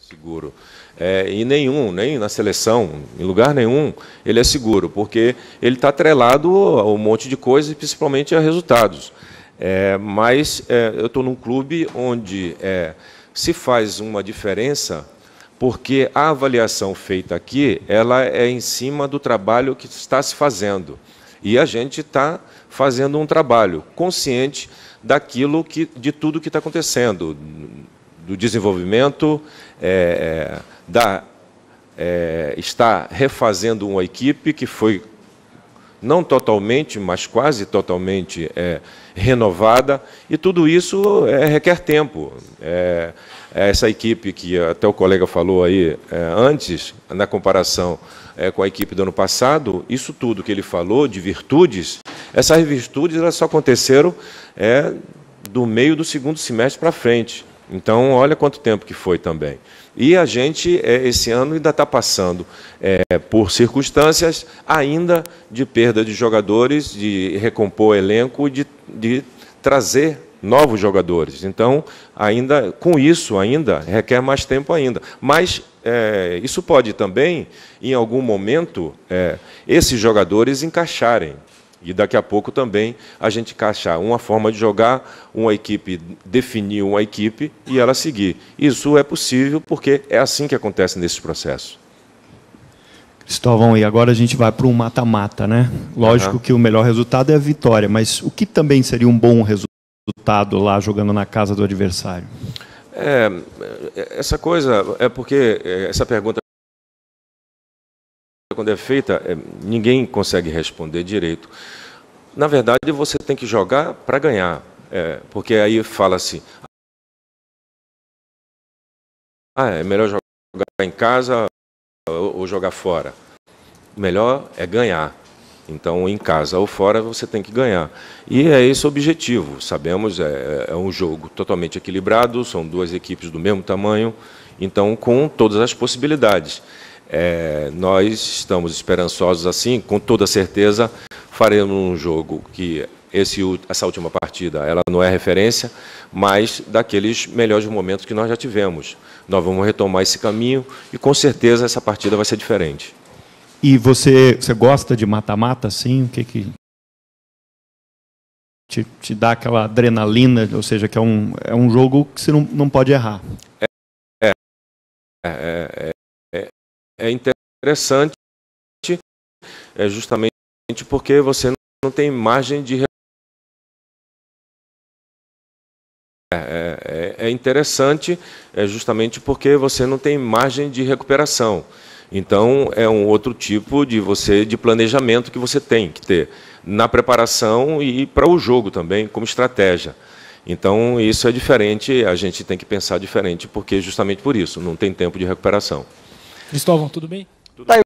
seguro. É, e nenhum, nem na seleção, em lugar nenhum, ele é seguro, porque ele está atrelado a um monte de coisas, principalmente a resultados. É, mas é, eu estou num clube onde é, se faz uma diferença, porque a avaliação feita aqui ela é em cima do trabalho que está se fazendo. E a gente está fazendo um trabalho consciente daquilo que, de tudo que está acontecendo, do desenvolvimento, é, é, da, é, está refazendo uma equipe que foi não totalmente, mas quase totalmente é, renovada, e tudo isso é, requer tempo. É, é essa equipe que até o colega falou aí antes, na comparação com a equipe do ano passado, isso tudo que ele falou de virtudes, essas virtudes elas só aconteceram do meio do segundo semestre para frente. Então, olha quanto tempo que foi também. E a gente, é, esse ano, ainda está passando é, por circunstâncias ainda de perda de jogadores, de recompor elenco, de, de trazer novos jogadores. Então, ainda com isso, ainda requer mais tempo ainda. Mas é, isso pode também, em algum momento, é, esses jogadores encaixarem. E daqui a pouco também a gente encaixar uma forma de jogar, uma equipe definir uma equipe e ela seguir. Isso é possível porque é assim que acontece nesse processo. Cristóvão, e agora a gente vai para um mata-mata, né? Lógico uhum. que o melhor resultado é a vitória, mas o que também seria um bom resultado lá jogando na casa do adversário? É, essa coisa é porque essa pergunta quando é feita, é, ninguém consegue responder direito. Na verdade, você tem que jogar para ganhar, é, porque aí fala-se: ah, é melhor jogar em casa ou, jogar fora. Melhor é ganhar. Então, em casa ou fora, você tem que ganhar. E é esse o objetivo. Sabemos, é, é um jogo totalmente equilibrado, são duas equipes do mesmo tamanho, então, com todas as possibilidades. É, nós estamos esperançosos assim, com toda certeza faremos um jogo que esse, essa última partida ela não é referência, mas daqueles melhores momentos que nós já tivemos. Nós vamos retomar esse caminho e com certeza essa partida vai ser diferente. E você, você gosta de mata-mata, sim? O que que te, te, dá aquela adrenalina? Ou seja, que é um, é um jogo que você não, não pode errar. É, é, é, é interessante é justamente porque você não tem margem de é, é, é, interessante é justamente porque você não tem margem de recuperação. Então é um outro tipo de você de planejamento que você tem que ter na preparação e para o jogo também como estratégia. Então isso é diferente, a gente tem que pensar diferente porque justamente por isso não tem tempo de recuperação. Cristóvão, tudo bem? Tudo bem.